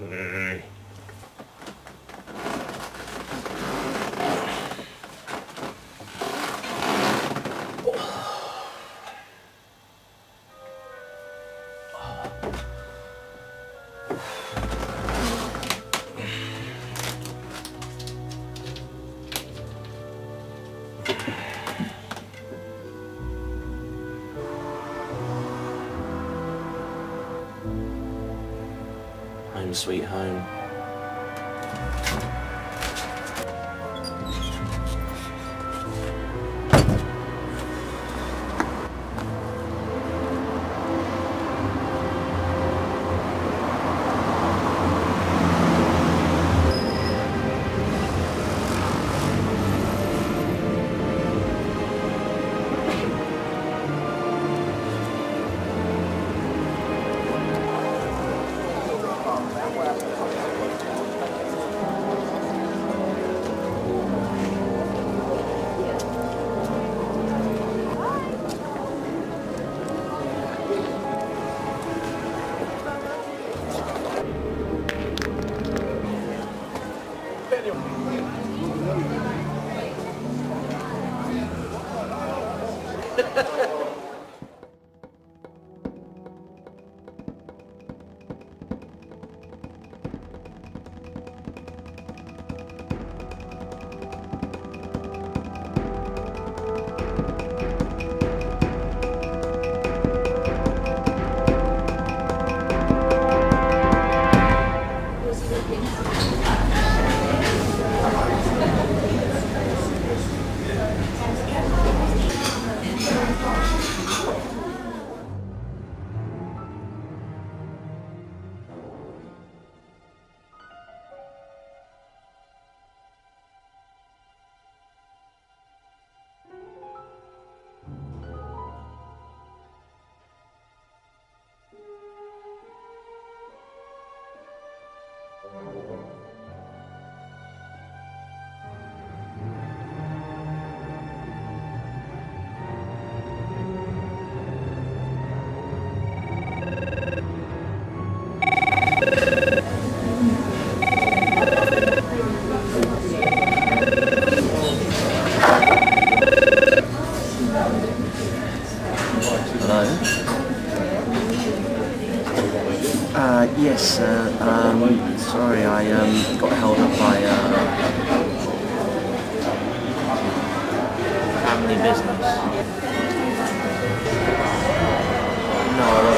Home sweet home. Hello. Uh, yes, um, sorry, I um, got held up by uh, family business. No,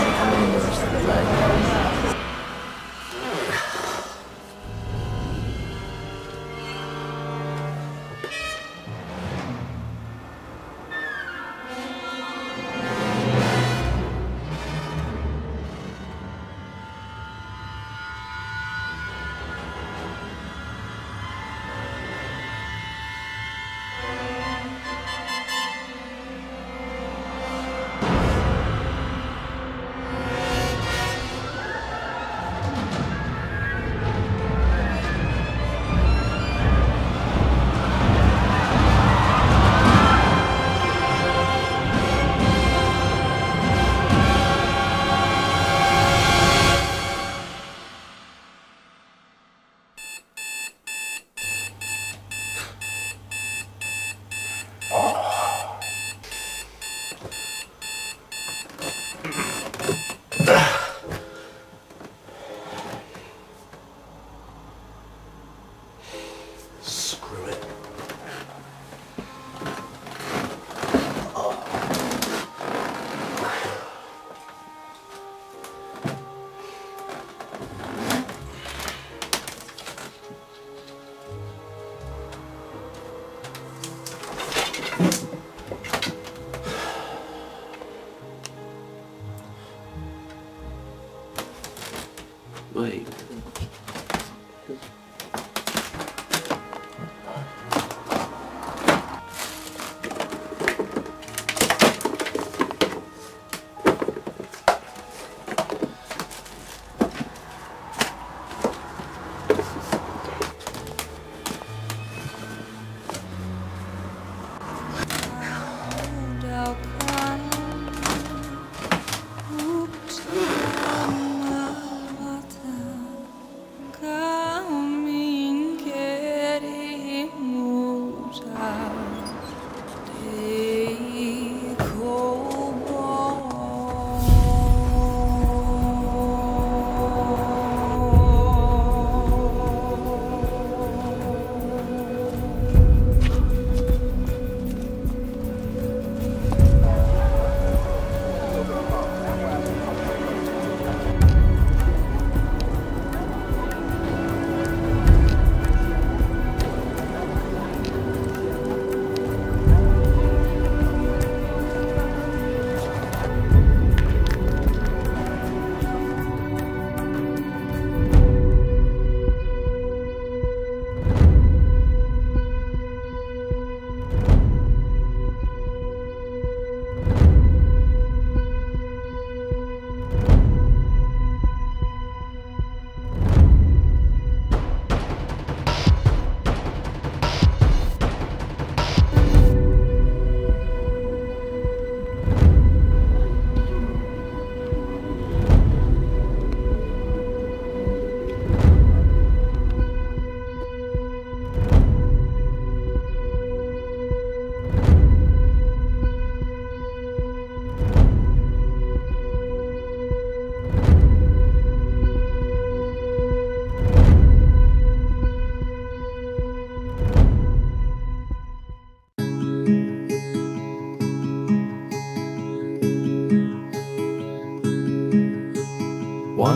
Wait.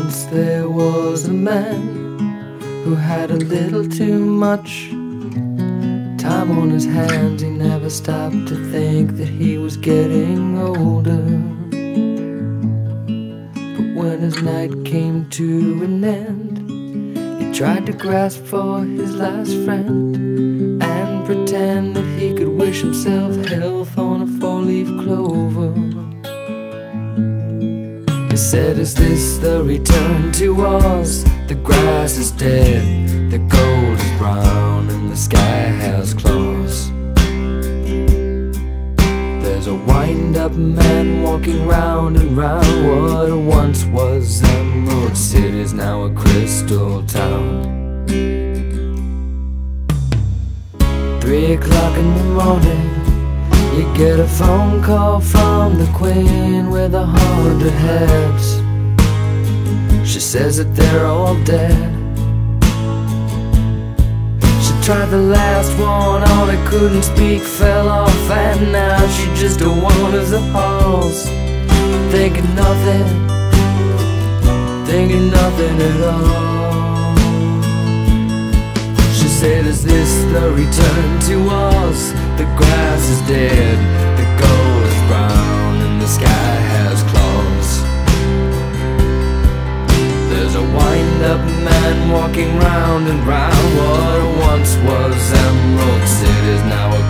Once there was a man who had a little too much time on his hands. He never stopped to think that he was getting older. But when his night came to an end, he tried to grasp for his last friend and pretend that he could wish himself health on a four leaf clover. Said, Is this the return to Oz? The grass is dead, the gold is brown, and the sky has claws. There's a wind up man walking round and round what once was Emerald City is now a crystal town. Three o'clock in the morning. You get a phone call from the queen with a hundred heads. She says that they're all dead. She tried the last one on, it couldn't speak, fell off, and now she just wanders the halls, thinking nothing, thinking nothing at all. Is this the return to Oz? The grass is dead, the gold is brown, and the sky has claws. There's a wind-up man walking round and round. What once was Emerald City is now a